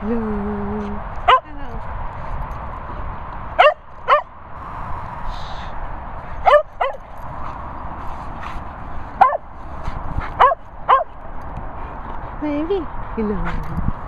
Hello. Maybe. Hello.